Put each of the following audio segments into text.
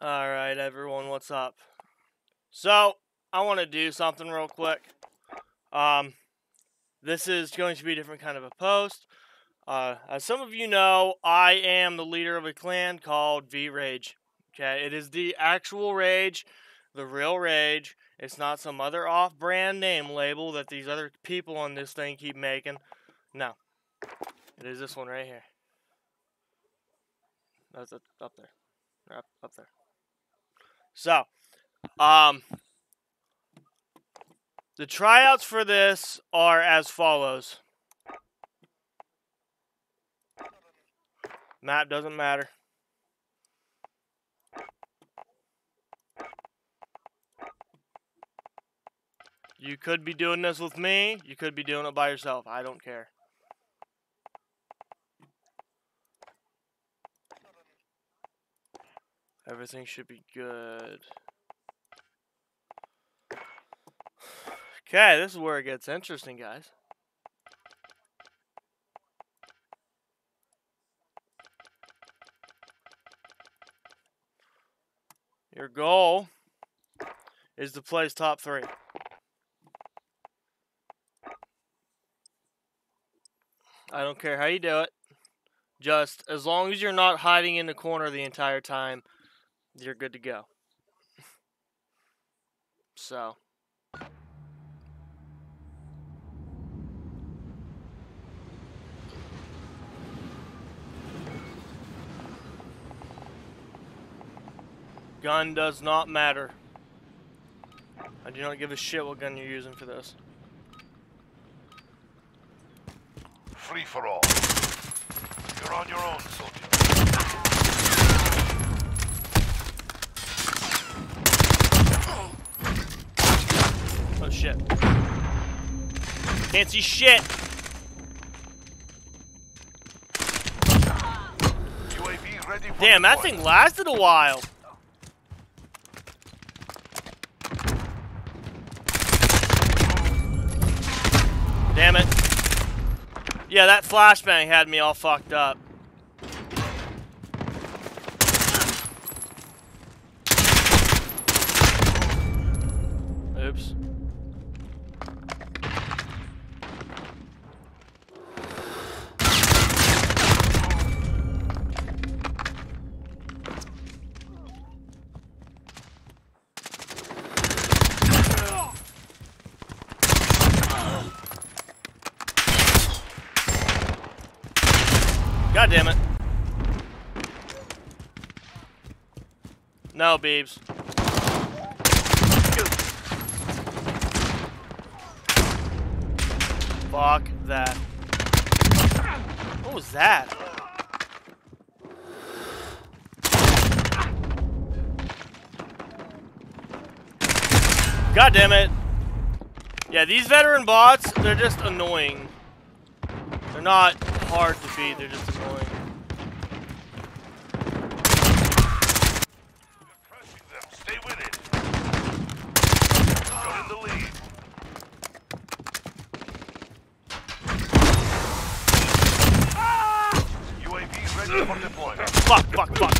Alright, everyone, what's up? So, I want to do something real quick. Um, this is going to be a different kind of a post. Uh, as some of you know, I am the leader of a clan called V Rage. Okay, it is the actual Rage, the real Rage. It's not some other off brand name label that these other people on this thing keep making. No, it is this one right here. That's up there. Up, up there. So, um, the tryouts for this are as follows. Map doesn't matter. You could be doing this with me. You could be doing it by yourself. I don't care. Everything should be good. Okay, this is where it gets interesting, guys. Your goal is to place top three. I don't care how you do it. Just as long as you're not hiding in the corner the entire time, you're good to go. So. Gun does not matter. I do not give a shit what gun you're using for this. Free for all. You're on your own, soldier. Shit. Can't see shit! UAV ready for Damn, that thing lasted a while. Damn it. Yeah, that flashbang had me all fucked up. Oops. God damn it. No, Beebs. Fuck that. What was that? God damn it. Yeah, these veteran bots, they're just annoying. They're not hard to beat, they're just annoying. Crushing them. Stay with it. You're in the lead. UAV ready for deployment. Fuck, fuck, fuck.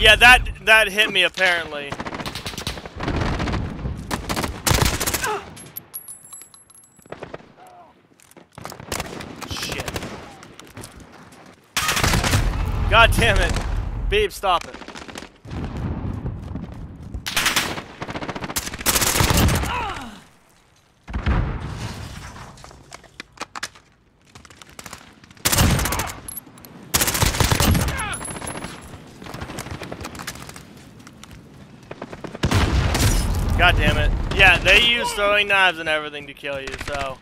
Yeah, that that hit me apparently. Shit. God damn it. Beep, stop it. God damn it. Yeah, they use throwing knives and everything to kill you, so.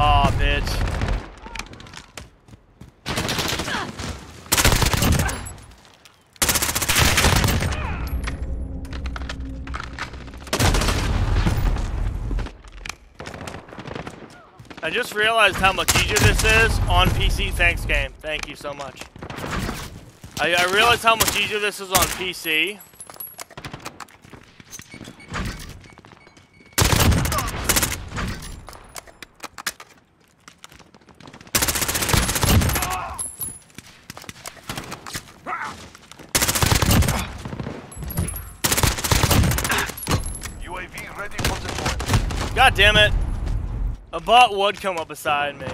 Aw, bitch. I just realized how much easier this is on PC. Thanks, game. Thank you so much. I, I realize how much easier this is on PC. Damn it. A bot would come up beside me.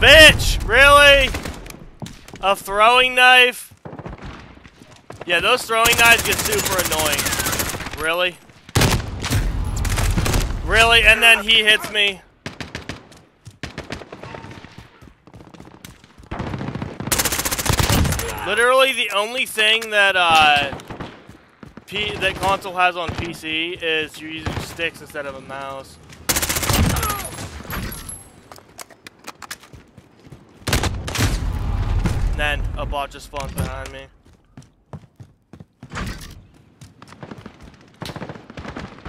Bitch! Really? A throwing knife? Yeah, those throwing knives get super annoying. Really? Really? And then he hits me. Literally, the only thing that uh, P that console has on PC is you're using sticks instead of a mouse. And then a bot just spawns behind me.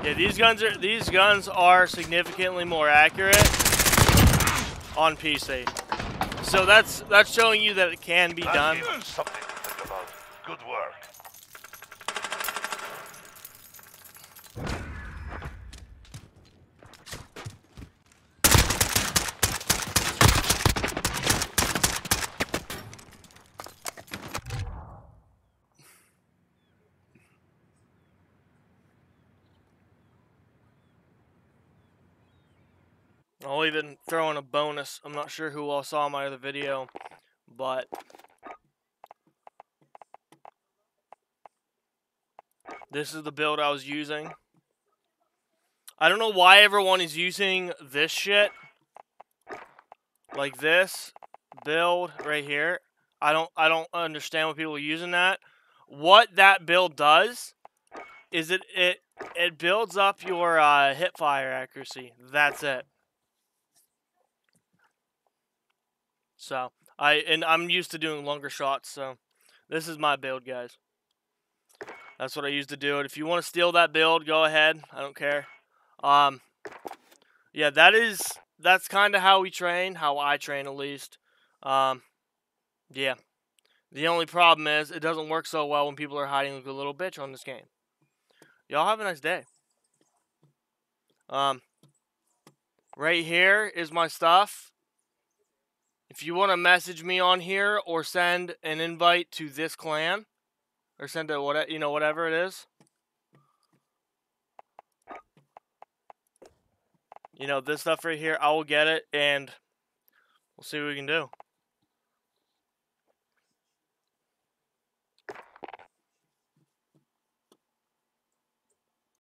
Yeah, these guns are these guns are significantly more accurate on PC. So that's that's showing you that it can be done. give you something to think about. Good work. I'll even throw in a bonus. I'm not sure who all saw my other video, but this is the build I was using. I don't know why everyone is using this shit. Like this build right here. I don't I don't understand why people are using that. What that build does is it it it builds up your uh, hip fire accuracy. That's it. So I and I'm used to doing longer shots, so this is my build, guys. That's what I used to do it. If you want to steal that build, go ahead. I don't care. Um, yeah, that is that's kind of how we train, how I train at least. Um, yeah. The only problem is it doesn't work so well when people are hiding like a little bitch on this game. Y'all have a nice day. Um, right here is my stuff. If you want to message me on here or send an invite to this clan, or send a what you know whatever it is, you know this stuff right here, I will get it and we'll see what we can do.